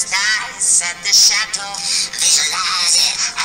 Sleepless nights at the chateau. Visualize it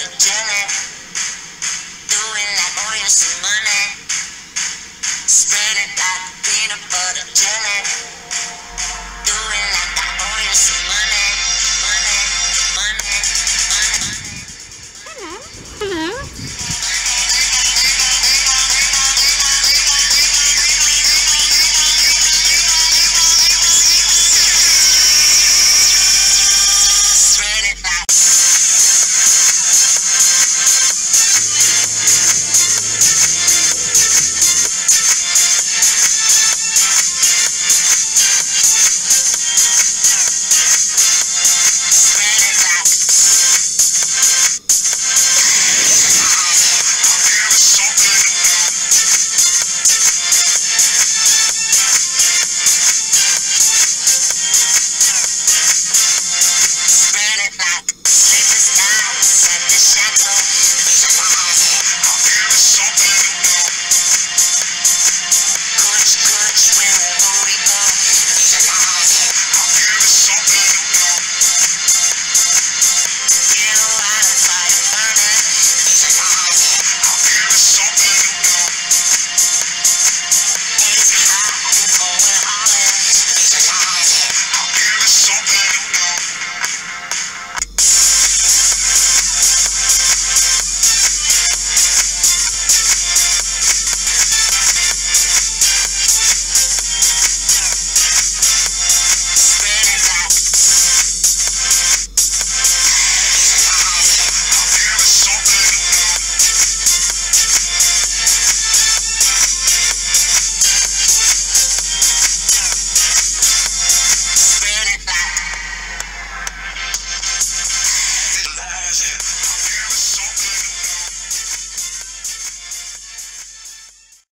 to dinner. Doing that orange some money. Spread it like peanut butter jelly.